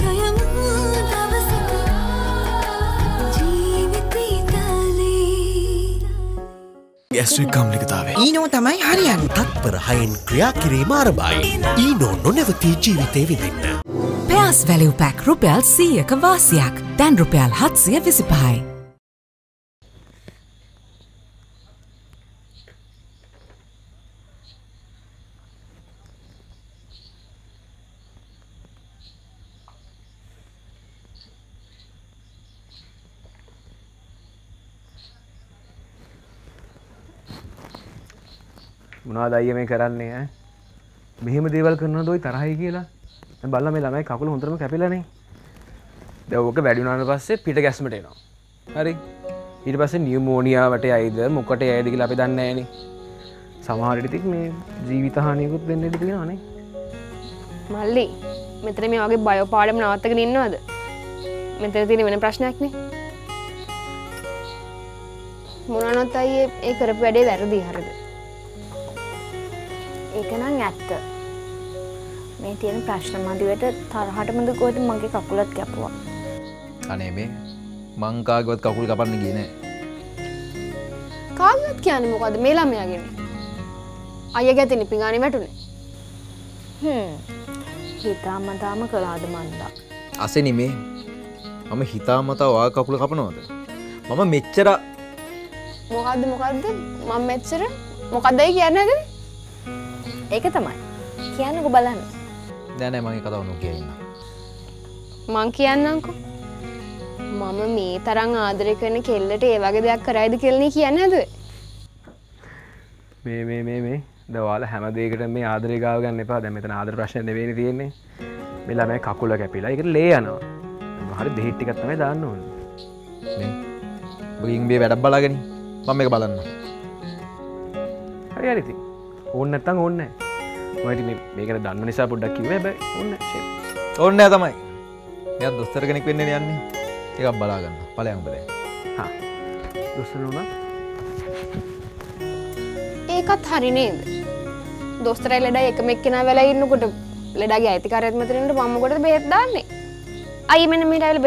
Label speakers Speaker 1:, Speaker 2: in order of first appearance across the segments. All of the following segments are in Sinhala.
Speaker 1: ගයමු දවසක ජීවිතීතාලේ
Speaker 2: ගැස්ට්‍රික් කම්ලිකතාවේ
Speaker 3: ඊනෝ තමයි හරියන්න
Speaker 4: තත්පර හයෙන් ක්‍රියා කිරීම ආරභයි. ඊනෝ නොනැවතී ජීවිතය විඳන්න.
Speaker 5: පෙයාස් වැලිව් පැක් රුපියල් සීයක වාසියක් දැන් රුපියල් හත්සිය විසිපහයි.
Speaker 6: මොනවද අයිය මේ කරන්නේ ඈ? මෙහෙම දේවල් කරනවද ඔය තරහයි කියලා? දැන් බලලා මේ ළමයි කකුල හොඳටම කැපිලානේ දැන් ඕක වැඩි වුණාට පස්සේ පිට ගැස්මට එනවා. හරි. ඊට පස්සේ නියුමෝනියාවට යයිද මොකට යයිද කියලා අපි දන්නේ නැහනේ. සමහර විට ඉතින් මේ ජීවිත හානියකුත් වෙන්න ඉඩ තියෙනවානේ
Speaker 7: මල්ලි මෙතන මේ වගේ බයෝ පාඩම නවත්තගෙන ඉන්නවද? මෙතන තියෙන වෙන ප්‍රශ්නයක් නේ. මොනවනොත් අයියේ ඒ කරපු වැඩේ වැරදි හරිද?
Speaker 8: ඒක නම් ඇත්ත. මේ තියෙන ප්‍රශ්න මදිවට තරහටමද කොහොද මගේ කකුලත් කැපුවා
Speaker 9: අනේ මේ මංකාගවත් කකුල් කපන්න කියන
Speaker 7: කාගත් කියන මොකද මේ ළමයාගෙන අය ගැති නිපිගානි වැටුනේ.
Speaker 8: හිතාමතාම කළාද මන්දා?
Speaker 9: අසෙනි මේ මම හිතාමතා වා කකුල කපනවද? මම මෙච්චර
Speaker 7: මොකක්ද මොකක්ද මං මෙච්චර මොකක්දයි කියන්න ඇද
Speaker 8: ඒක තමයි. කියන්නක බලන්න.
Speaker 9: දැනෑ මගේ කතාව නො කියන්න.
Speaker 7: මං කියන්නංකෝ මම මේ තරං ආදරය කරන කෙල්ලට ඒ වගේ දෙයක් කරයිද කෙල්ලන කියන්න ඇද
Speaker 6: මේ මේ මේ මේ. දවාල හැම දෙයකට මේ ආදරය ගාව ගන්න එපා. දැන් මෙතන ආදර ප්‍රශ්න නෙවෙයි තියෙන්නේ. මේ ළමයි කකුල කැපිලා. ඒකට ලේ යනවා. හරි බෙහෙත් ටිකක් තමයි දාන්න ඕනේ.
Speaker 9: බින්බේ වැඩක් බලාගෙන මම එක බලන්න.
Speaker 6: හරි හරි. ඉතින් ඕන්න නැත්තම් ඕන්නේ ඉතින් මේකට දන්න නිසා පොඩ්ඩක් කිව්වේ. හැබැයි ඕන්න ෂේප්
Speaker 9: ඕන්න තමයි. එයත් දොස්තර කෙනෙක් වෙන්න යන්නේ. එකක් බලාගන්න පලයන් බල
Speaker 6: හා. දොස්තර උනා
Speaker 7: ඒකත් හරි නේද? දොස්තරයි ලෙඩයි එකම එක්කෙන වෙලා ඉන්නකොට ලෙඩගේ අයිතිකාරත්මතරට මම්මකොට බෙහෙත් දාන්නේ? අයි මෙන මේට ඇල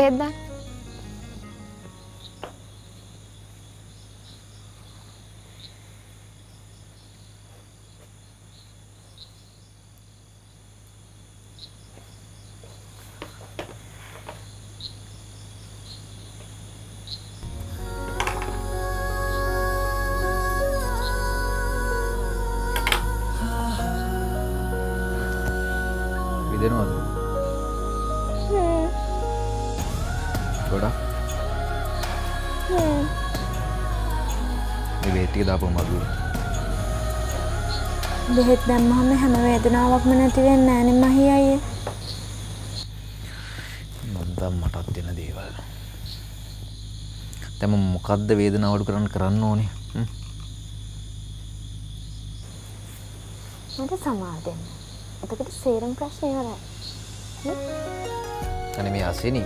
Speaker 9: විදෙනවාද ගොඩක්. වේටික දාපු මදුර
Speaker 8: බෙහෙත් දැම්මහම හැම වේදනාවක්ම නැතිවෙන්න ෑන මහි අය.
Speaker 9: මන්දම් මටත් දෙන දේවල්. තැම මොකක්ද වේදනාවට කරන්න කරන්න ඕනේ?
Speaker 8: මට සමාදන්න එතකට සේරම් ප්‍රශ්නය වරයි
Speaker 9: අන මේ අසෙන.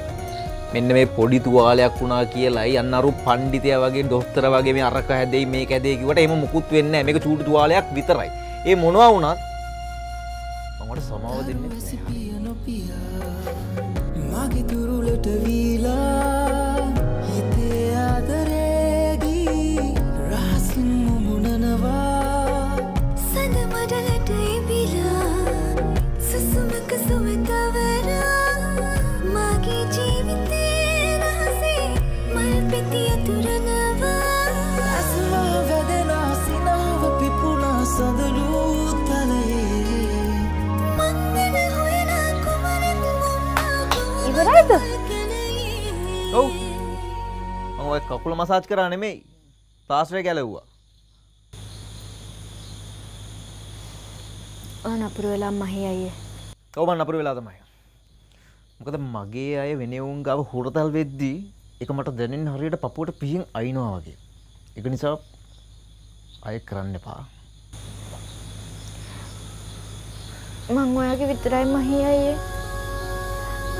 Speaker 9: මෙන්න මේ පොඩි තුවාලයක් වුණා කියලායි අන්නරු පණ්ඩිතය වගේ දොස්තර වගේ මේ අරක හැදෙයි මේ ඇදේකිවට එම මුකුත් වෙන්න මේක චූට තුවාලයක් විතරයි. ඒ මොනවා වුණත් මට සමාව දෙන්න
Speaker 1: මගේ තුරුලට වීලා
Speaker 9: කකුල මසාජ් කරා නෙමෙයි. තාස්ත්‍රය ගැලව්වා.
Speaker 8: ඕන අපුර වෙලා මහි අය
Speaker 9: ඔවමන් අපර වෙලා තමයි. මොකද මගේ අය වෙනවුන් ගව හුරතල් වෙද්දී එක මට දැනෙන් හරියට පපුුවට පිහින් අයිනවා වගේ. එක නිසා අය කරන්න එපා.
Speaker 8: මං ඔයාගේ විතරයි මහි අය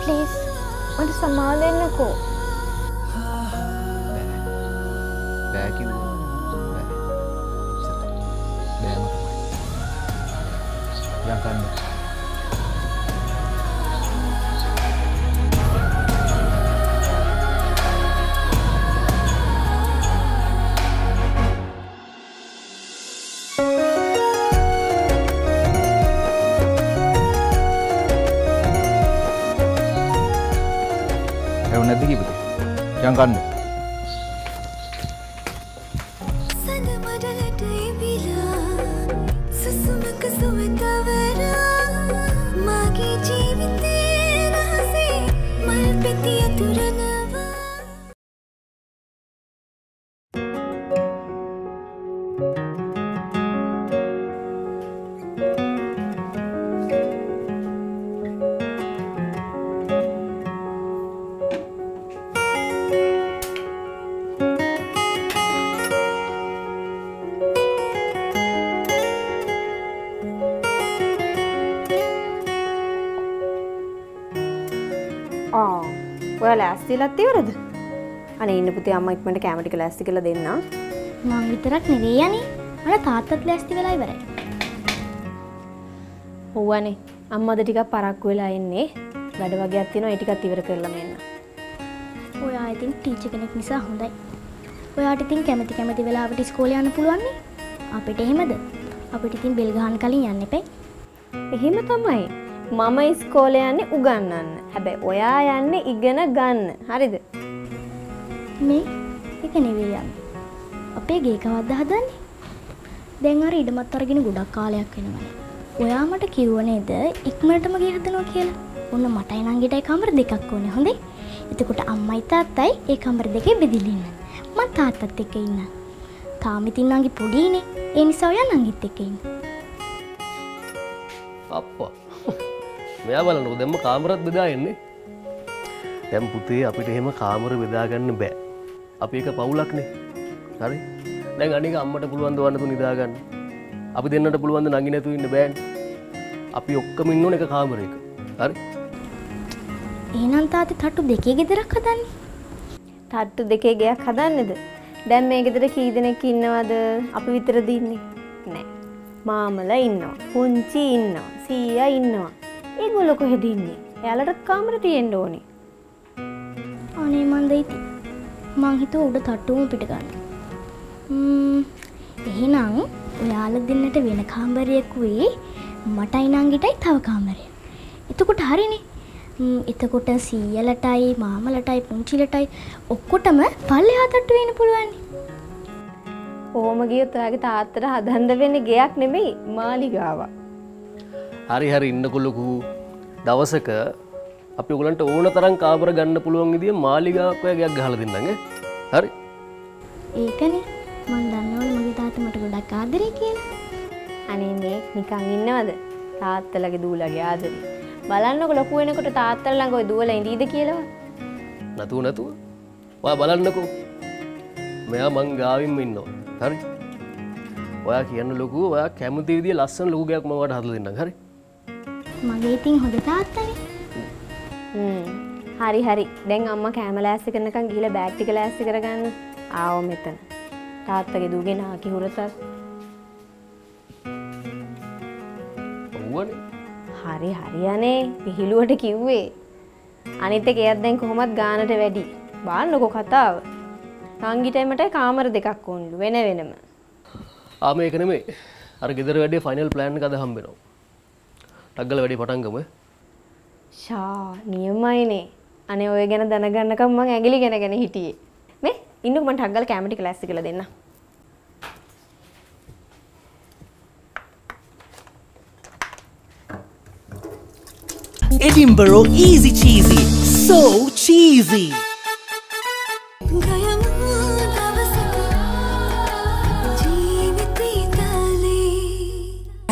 Speaker 8: පලිස් මට සමා
Speaker 9: bahagia sembah yang kandung Yang kandung. යංකන්න
Speaker 1: සඳමඩලට ඉබිලා සුසුමක සුවතවරා
Speaker 8: ඔය ලෑස්තිලත් ඉවරද? අන ඉන්න පුතේ අම්ම ඉක්මට කෑමටික ලෑස්ති කළ දෙන්න.
Speaker 10: මං විතරක් නෙවේ යනේ අන තාත්තත් ලැස්ති වෙලා ඉවරයි.
Speaker 8: ඔව්වනේ අම්මද ටිකක් පරක්කු වෙලා එන්නේ වැඩ වගේ අත්තිනවා ඒටිකත් ඉවර කරලා මෙන්න.
Speaker 10: ඔයා ඉතින් ටීච කෙනෙක් නිසා හොඳයි. ඔයාට ඉතින් කැමති කැමති වෙලාවට ස්කෝල යන්න පුළුවන්නේ? අපිට එහෙමද? අපිට ඉතින් බෙල්ගහන් කලින් යන්න එපයි.
Speaker 8: එහෙම තමයි මම ඉස්කෝල යන්නේ උගන්නන්න. හැබැයි ඔයා යන්න ඉගෙන ගන්න. හරිද?
Speaker 10: මේ එක නෙවේ යන්න අපේ ගේකවද්ද හදන්නේ? දැන් අර ඉඩමත් අරගෙන ගොඩක් කාලයක් වෙනවනේ. ඔයා මට කිව්ව නේද? ඉක්මනටම ගේ හදනවා කියලා. ඔන්න මටයි නංගිටයි කමර දෙකක් ඕනේ හොඳේ. එතකොට අම්මයි තාත්තයි ඒ කමර දෙකේ බෙදිලින්න. මං තාත්තත් එක්ක ඉන්න. තාම ඉතින් නංගි පොඩිනේ ඒ නිසා ඔයා නංගිත් එක්ක ඉන්න.
Speaker 3: අප්පා මෙයා බලනු දෙම කාමරත් බෙදා එන්නේ. දැම් පුතේ අපිට එහෙම කාමර බෙදාගන්න බෑ. අපි එක පවුලක්නේ. හරි? දැන් අනික අම්මට පුළුවන්ද වන්නතු නිදාගන්න? අපි දෙන්නට පුළුවන්ද නගි නැතු ඉන්න බෑන්. අපි ඔක්කම ඉන්න එක කාමරයක. හරි?
Speaker 10: එහෙනම් තාත්තේ තට්ටු දෙකේ ගෙදරක් හදන්නේ.
Speaker 8: තට්ටු දෙකේ ගයක් හදන්නද? දැන් මේ ගෙදර කී දෙනෙක් ඉන්නවද? අපි විතර දින්නේ නෑ. මාමල ඉන්නවා. පුංචි ඉන්නවා. සීයා ඉන්නවා ඒගොල්ලො කොහෙද ඉන්නේ? එයාලටත් කාමර තියෙන්න ඕනේ.
Speaker 10: අනේ මන්ද ඉති මං හිතුව උඩ තට්ටුවම පිට ගන්න. ම්ම්, එහෙනම් ඔයාල දෙන්නට වෙන කාම්බරයකුයි මටයි නංගිටයි තව කාමරය එතකොට හරිනේ. එතකොට සීයලටයි මාමලටයි පුංචිලටයි ඔක්කොටම පල්ලෙහා තට්ටු වෙන්න පුළුවන්
Speaker 8: ඕම ගියොත් ඔයාගේ තාත්තට හදන්ඩ වෙන්න ගයක් නෙමෙයි මාලිගාවක්
Speaker 3: හරි හරි ඉන්නකොල්ලොකු දවසක අපි ඔගලන්ට ඕන තරම් කාපර ගන්න පුළුවන් විදිිය මාලිගාවක්වය ගයක් ගහල දෙන්නගේ හරි.
Speaker 10: ඒකනේ. මන් දන්නවල මගේ තාත මට ගොඩක් ආදරේ කියලා.
Speaker 8: අනේ මේ නිකං ඉන්නවද? තාත්තලගේ දූලගේ ආදරේ. බලන්නක ලොකු වෙනකොට තාත්තල ළඟ ඔය දුවල ඉඳීද කියලා
Speaker 3: නැතුව නැතුව. ඔය බලන්නකෝ. මෙයා මං ගාවින්ම ඉන්නවා. හරි. ඔයා කියන්න ලොකු ඔයා කැමති විදිිය ලස්සන ලොකුගයක් මවට හදල දෙන්න හරි
Speaker 10: මගේ ඉතින් හොඳ තාත්තනේ.
Speaker 8: හ්ම්. හරි හරි. දැන් අම්ම කෑම ලෑස්ති කරනකම් ගිහලා බෑග් ටික ලෑස්ති කරගන්න. ආව මෙතන. තාත්තගේ දුවගෙන ආකි හුරතත්
Speaker 3: ඔව්වනේ.
Speaker 8: හරි හරියනේ. පිහිලුවට කිව්වේ. අනිත් එක එයත් දැන් කොහොමත් ගානට වැඩි. බාන්නකො කතාව. නංගිටමට කාමර දෙකක් ඔොන්ඩු වෙන වෙනම.
Speaker 3: ආම එක නෙමේ අර ගෙදර වැඩේ ෆයිනල් ප්ලෑන් කද හම්බෙනවා ටක්ගල වැඩි පටන්ගම
Speaker 8: ශා නියමයිනේ අනේ ඔය ගැන දැනගන්නකම් මං ඇගිලි ගැන ගැන හිටියේ. මේ ඉන්නක මට ටක්ගල කැමටි ලැස්සි කළ දෙන්න.
Speaker 11: Edinburgh easy cheesy. So cheesy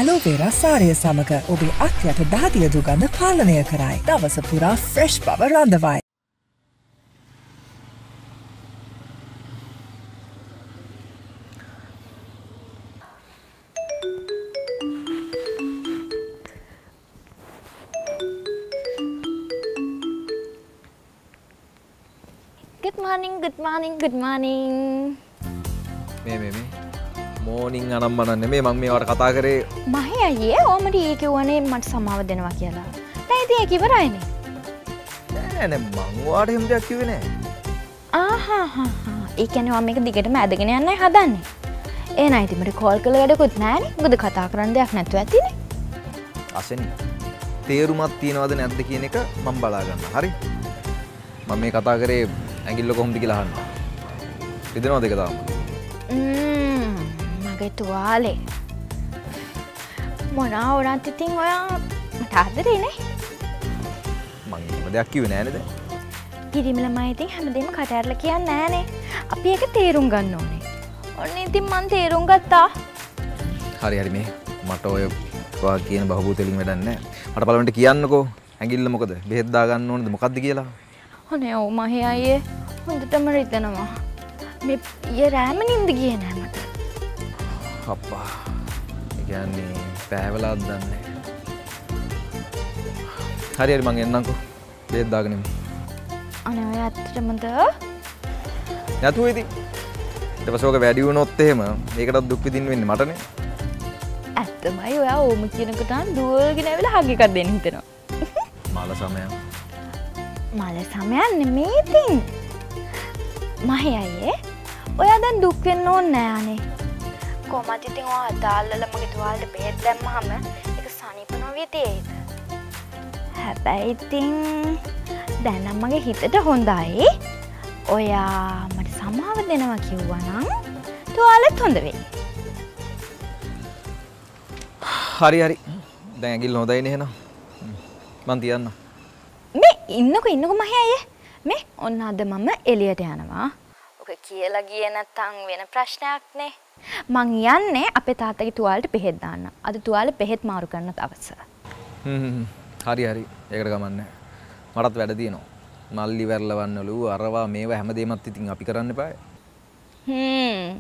Speaker 12: ඇලෝවේරා සාරය සමඟ ඔබේ අත්යට දහදිය දුගඳ පාලනය කරයි. දවස පුරා ෆ්‍රෙෂ් බව රඳවයි.
Speaker 8: good morning good morning good morning
Speaker 9: මේ මේ මේ මෝනිින් අනම් අනන්න මේ මං මේවට කතා කරේ.
Speaker 2: මහ අයේ ඕමට ඒකිවනේ මට සමාව දෙනවා කියලා. නැති කිවරයිනේ
Speaker 9: නෑන මංවාට හෙම දෙයක් කිවෙනෑ
Speaker 2: ආහා ඒකැනවා මේක දිගටම ඇදගෙන යන්න හදන්නේ. ඒ අයිතිමට කෝල් කළ වැඩකුත් නෑන බුද කතා කරන්න දෙයක් නැතුව ඇතින
Speaker 9: අසෙන් තේරුමත් තියෙනවද නැද්ද කියන එක මං බලාගන්න හරි. මම මේ කතා කරේ ඇගිල්ල කොහොමද කියලා අහන්න. රිදෙනවද ඒක තාම?
Speaker 2: ම්ම්, මගේ තුවාලේ මොනා වුණත් ඉතින් ඔයා මට ආදරේනේ
Speaker 9: මං එහෙම දෙයක් කිව්වේ නෑ නේද?
Speaker 2: පිරිමි ළමයි ඉතින් හැමදේම කට ඇරලා කියන්නේ නෑනේ. අපි ඒක තේරුම් ගන්න ඕනේ. ඔන්න ඉතින් මං තේරුම් ගත්තා.
Speaker 9: හරි හරි මේ මට ඔය වා කියන බහූතලින් වැඩක් නෑ. මට බලන්න කියන්නකෝ. ඇඟිල්ල මොකද? බෙහෙත් දාගන්න ඕනද? මොකද්ද කියලා?
Speaker 2: හොනේ ඔව් මහේ අයියේ හොඳටම රිදෙනවා. මේ ඊයේ රෑම නින්ද ගියේ නෑ
Speaker 9: ඒ කියන්නේ පෑවලාත් දන්නේ. හරි හරි මං එන්නම්කෝ. බෙහෙත් දාගෙන එමු.
Speaker 2: අනේ ඔය ඇත්තටමද
Speaker 9: නැතුව ඉතින්. ඊට පස්සේ ඔක වැඩි වුණොත් එහෙම මේකටත් දුක් විඳින්න වෙන්නේ මටනේ.
Speaker 2: ඇත්තමයි ඔයා ඕම කියනකොට නම් දුවගෙන ඇවිල්ලා හග් එකක් දෙන්න හිතෙනවා
Speaker 9: මාල සමයක්.
Speaker 2: මල සමයන් නෙමේ ඉතින් මහේ අයියේ ඔයා දැන් දුක් වෙන්න ඕනේ කොහමද ඉතින් ඔයා අදාල්ලලා මගේ තුවාලට බෙහෙත් දැම්මහම ඒක සනීප නොවී තියෙයිද හැබැයි ඉතින් දැන් නම් මගේ හිතට හොඳයි ඔයා මට සමාව දෙනවා කිව්වා නම් තුවාලෙත් හොඳ වෙයි
Speaker 9: හරි හරි. දැන් ඇඟිල්ල හොඳයිනේ එහෙනම්. මං තියන්න.
Speaker 2: මේ ඉන්නකො ඉන්නකො මහේ අයියේ මේ ඔන්න අද මම එළියට යනවා ඔක කියලා ගියේ නැත්තම් වෙන ප්‍රශ්නයක් නේ මං යන්නේ අපේ තාත්තගේ තුවාලට බෙහෙත් දාන්න අද තුවාලේ බෙහෙත් මාරු කරන්න දවස
Speaker 9: හ්ම්. හරි හරි. ඒකට ගමන්නේ. මටත් වැඩ තියෙනවා. මල්ලි වැරලවන්නලු අරවා මේවා හැමදේමත් ඉතින් අපි කරන්න එපායි.
Speaker 2: හ්ම්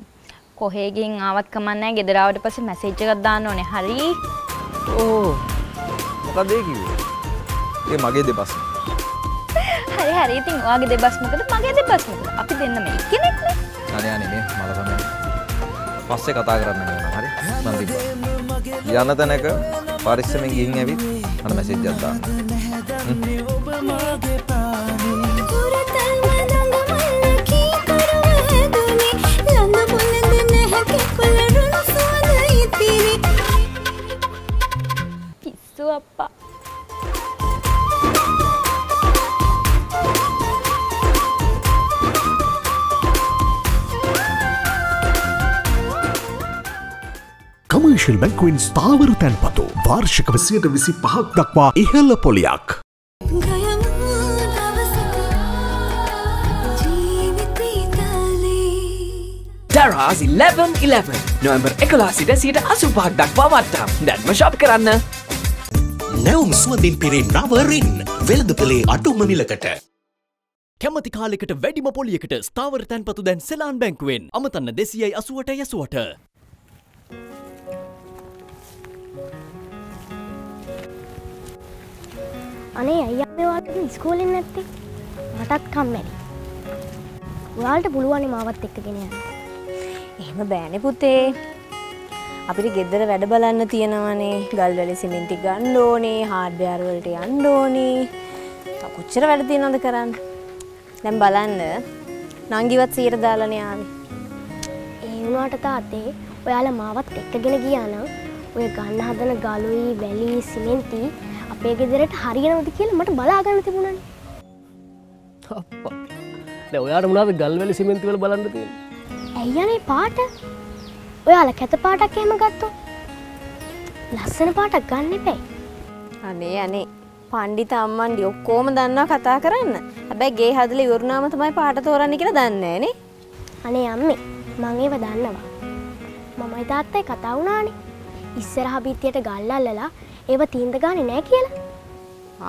Speaker 2: කොහේ ගින් ආවත් කමන්නේ නැහැ ගෙදර ආවට පස්සේ මැසේජ් එකක් දාන්න ඕනේ හරි
Speaker 9: ඕ. මොකද ඒ කිව්වේ? ඒ මගේ දෙපස්.
Speaker 2: හරි හරි ඉතින් ඔයාගේ දෙබස් මොකද මගේ දෙබස් මොකද අපි දෙන්නම එක්කෙනෙක්නේ
Speaker 9: අනේ අනේ මේ මල තමයි. පස්සේ කතා කරන්න ඕන හරි. මම තිබ්බා. යන තැනක පරිස්සමෙන් ගිහින් ඇවිත් අර මැසේජ් එකක් දාන්න.
Speaker 4: කමර්ශල් බැංකුවෙන් ස්ථාවර තැන්පතු වාර්ෂික විසියට විසි පහක් දක්වා ඉහල්ල පොලියක්.
Speaker 12: Daraz 1111 නොවම්බර් එකලා සිට සිට අසුපහක් දක්වා වට්ටම් දැන්ම ශප් කරන්න
Speaker 4: නැවුම් සුවඳින් පිරේ නවරින් වෙළඳ පෙළේ අඩුම මිලකට.
Speaker 13: කැමති කාලෙකට වැඩිම පොලියකට ස්ථාවර තැන්පතු දැන් සෙලාන් බැංකුවෙන් අමතන්න දෙසියයි අසුවට යසුවට.
Speaker 2: අනේ අයියා මේ වාට ඉස්කෝලෙන් නැත්තේ මටත් කම්මැලි. ඔයාලට පුළුවන් මාවත් එක්කගෙන යන්න.
Speaker 8: එහෙම බෑනේ පුතේ. අපිට ගෙදර වැඩ බලන්න තියෙනවනේ. ගල්වැලි සිමෙන්ති ගන්න ඕනේ, හાર્ඩ්වෙයාර් වලට යන්න ඕනේ. තව කොච්චර වැඩ තියෙනවද කරන්න? දැන් බලන්න. නංගිවත් සීර දාලානේ ආවේ.
Speaker 2: ඒ වුණාට තාත්තේ ඔයාලා මාවත් එක්කගෙන ගියා නම් ඔය ගන්න හදන ගලුයි වැලි සිමෙන්ති අපේ ගෙදරට හරියනවද කියලා මට බලා ගන්න තිබුණානේ.
Speaker 3: අප්පා. දැන් ඔයාට මොනවද ගල්වැලි සිමෙන්ති වල බලන්න තියෙන්නේ?
Speaker 2: ඇයි අනේ පාට? ඔයාලා කැත පාටක් එහෙම ගත්තොත් ලස්සන පාටක් ගන්න එපැයි.
Speaker 8: අනේ අනේ. පණ්ඩිත අම්මන්ඩි ඔක්කොම දන්නවා කතා කරන්න. හැබැයි ගේ හදලා ඉවරුනාම තමයි පාට තෝරන්නේ කියලා දන්නේ නැහනේ.
Speaker 2: අනේ අම්මේ මං ඒව දන්නවා. මමයි තාත්තයි කතා වුණානේ. ඉස්සරහ බිත්තියට ගල් අල්ලලා ඒව තීන්ද ගානේ නෑ කියලා.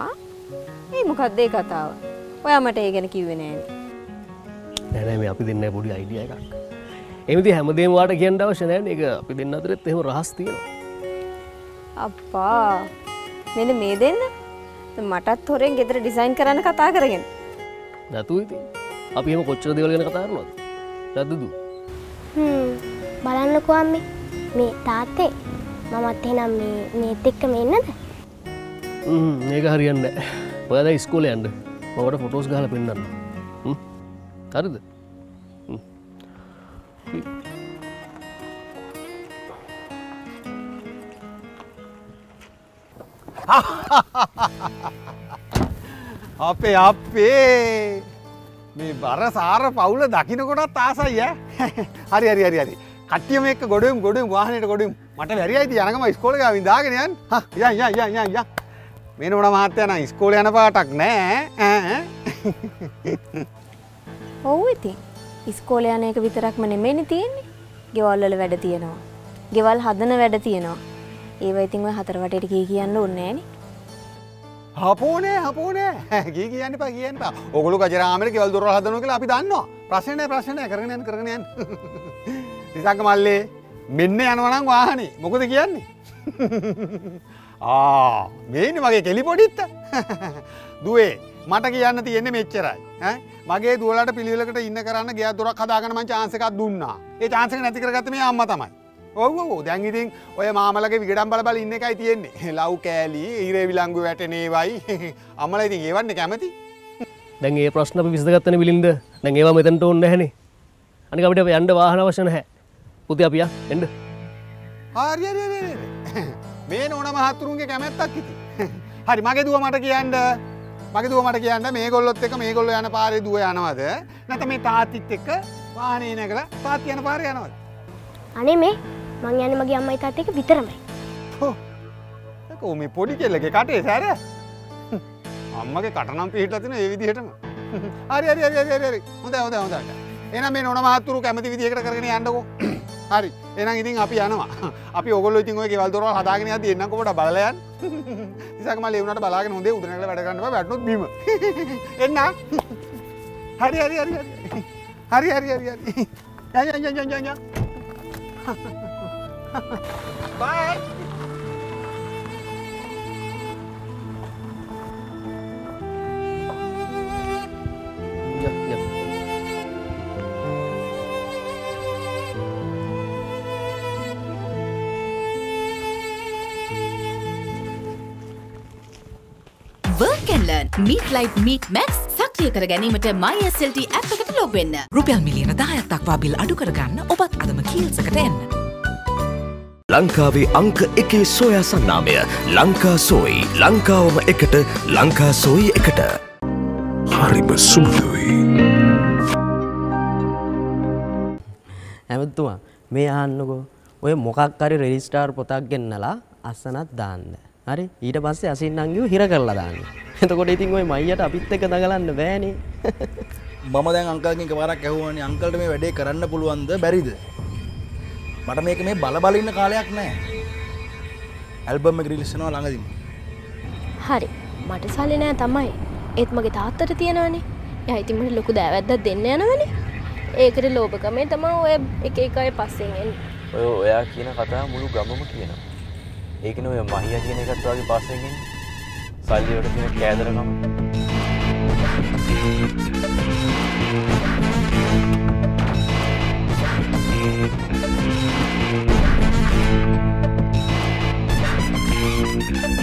Speaker 8: ආ? ඒ මොකක්ද ඒ කතාව? ඔයා මට ඒ ගැන කිව්වේ නෑනේ.
Speaker 3: නෑ නෑ මේ අපි දෙන්න පොඩි අයිඩියා එකක්. එමිති හැමදේම වාට කියන්න අවශ්‍ය නෑ මේක අපි දෙන්න අතරෙත් එහෙම රහස් තියෙනවා.
Speaker 8: අප්පා මෙන්න මේ දෙන්න මටත් හොරෙන් ගෙදර ඩිසයින් කරන්න කතා කරගෙන.
Speaker 3: නැතු ඉතින් අපි එහෙම කොච්චර දේවල් ගැන කතා කරනවද? නැද්දද?
Speaker 2: හ්ම් බලන්නකෝ අම්මේ මේ තාත්තේ මමත් එහෙනම් මේ මේත් එක්ක මෙන්නද?
Speaker 3: හ්ම් මේක හරියන්නේ නැහැ. ඔයා දැන් ඉස්කෝලේ යන්න. මම ඔයාලට ෆොටෝස් ගහලා පෙන්නන්නම්. හ්ම්. හරිද? හ්ම්.
Speaker 14: අපේ අපේ මේ බර සාර පවුල දකිනකොටත් ආසයි ඈ. හරි හරි හරි හරි කටියම එක් ගොඩුම් ගොඩුම් වාහනයට ගොඩුම්. මට වැරි අයිති යනකම ස්කෝල විදාගෙනයන් ය ය ය ය මේ නොට මහත්තයන ස්කෝල යන පාටක් නෑ.
Speaker 8: ඔවු ඉති ඉස්කෝල යන එක විතරක්ම නෙමෙනි තියෙන්නේ. ගෙවල්වල වැඩ තියෙනවා. ගෙවල් හදන වැඩ තියෙනවා. ඒව ඉතින් ඔය හතරවටට කිය කියන්න ඕන්නෑනේ
Speaker 14: හපෝනේ හපෝනේ ගී කියන්න පා කියන්න ඔගොලු ගජරාමට කෙවල් දුර හදනු කියලා අපි දන්නවා. ප්‍රශ්නය ප්‍රශ්නය කරනයන් කරනයන් නිසංක මල්ලේ මෙන්න යනවනම් වාහනේ. මොකද කියන්නේ? ආ මේනි මගේ කෙලි පොඩිත්ත. දුවේ මට කියන්න තියෙන්නේ මෙච්චරයි. ඈ? මගේ දුවලට පිළිවෙලකට ඉන්න කරන්න ගිය දොරක් හදාගන්න මං chance එකක් දුන්නා. ඒ chance එක නැති කරගත්තේ මේ අම්මා තමයි. ඔව් ඔව් දැන් ඉතින් ඔය මාමලගේ විගඩම් බල බල ඉන්න එකයි තියෙන්නේ. ලව් කෑලි ඊරේ විලංගු වැටෙනේවයි අම්මලා ඉතින් ඒවන්නේ කැමති?
Speaker 3: දැන් ඒ ප්‍රශ්න අපි විසඳගත්තන විලින්ද. දැන් ඒවා මෙතනට ඕන්න නැහනේ. අනික අපිට යන්න වාහන අවශ්‍ය නැහැ. පුතේ අපි යා එන්න.
Speaker 14: හරි හරි හරි හරි. මේ නෝන මහත්තුරුන්ගේ කැමැත්තක් ඉති හරි මගේ දුව මට කියන්න. මගේ දුව මට කියන්න. මේ ගොල්ලොත් එක මේ ගොල්ල යන පාරේ දුව යනවද? නැත මේ තාත්තිත් එක්ක වාහනේ නැගලා තාත්ති යන පාරේ යනවද?
Speaker 2: අනේ මේ මං යන්නේ මගේ අම්මයි තාත්තයි එක විතරමයි.
Speaker 14: කෝ මේ පොඩි කෙල්ලගේ කටේ සැර අම්මගේ කටනම් පිහිටලා තියෙන ඒ විදිහටම. හරි හරි හරි හරි හරි. හොඳයි හොඳයි හොඳයි. එහෙනම් මේ නෝන මහත්තුරු කැමති විදිහකට කරගෙන යන්නකෝ හරි. එනම් ඉතින් අපි යනවා. අපි ඔගොල ඉතින් ඔය ගෙවල් දොරවල් හදාගෙන යද්දී එන්නකොට බලලයන් ඉතින් මම ලෙවුනට බලාගෙන හොඳේ උඩනගල වැඩ ගන්න බෑ වැටුනොත් බීම. එන්න. හරි හරි හරි හරි. හරි හරි හරි යන්න යන්න
Speaker 15: යන්න යන්න බයි Meet Life Meet Max සක්‍රිය කර ගැනීමට MySLT ඇප් එකට ලොග් වෙන්න.
Speaker 5: රුපියල් මිලියන දායක් දක්වා බිල් අඩු කරගන්න ඔබත් අදම කීල්සකට එන්න.
Speaker 4: ලංකාවේ අංක එකේ සෝයා සන්නාමය ලංකා සෝයි ලංකාවම එකට ලංකා සෝයි එකට හරිම සුමුදුයි
Speaker 11: ඇමතුමා මේ අහන්නකෝ ඔය මොකක් හරි රෙජිස්ටාර් පොතක් ගෙන්නලා අස්සනත් දාන්න. හරි ඊට පස්සේ අසින්නංගිව හිර කරලා දාන්න. එතකොට ඉතින් ඔය මයියට අපිත් එක්ක දඟලන්න බෑනේ.
Speaker 16: මම දැන් අංකල්ගෙන් එකපාරක් ඇහුවානේ අංකල්ට මේ වැඩේ කරන්න පුළුවන්ද බැරිද? මට මේක මේ බල බල ඉන්න කාලයක් නෑ. ඇල්බම් එක රිලීස් වෙනවා ළඟදිම.
Speaker 2: හරි මට සල්ලි නෑ තමයි. ඒත් මගේ තාත්තට තියෙනවනේ. එයා ඉතින් මට ලොකු දෑවැද්දක් දෙන්න යනවනේ. ඒකට ලෝභකමේ තමයි ඔය එක එක අය පස්සෙන් එන්නේ.
Speaker 9: ඔය ඔයා කියන කතා මුළු ගමම කියනවා. एक वो माहिया जी ने घर तो आगे पास गई साल जी और कैद रखा Thank.